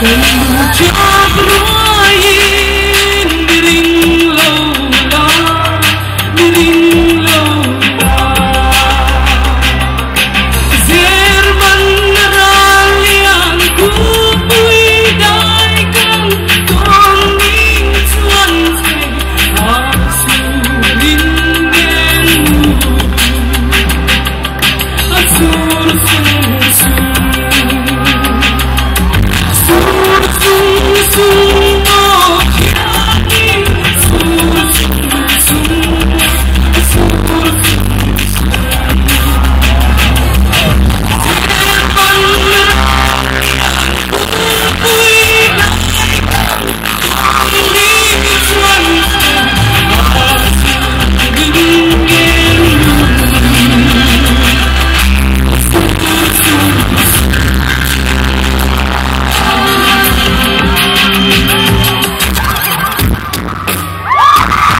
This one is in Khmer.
Sur, sur, see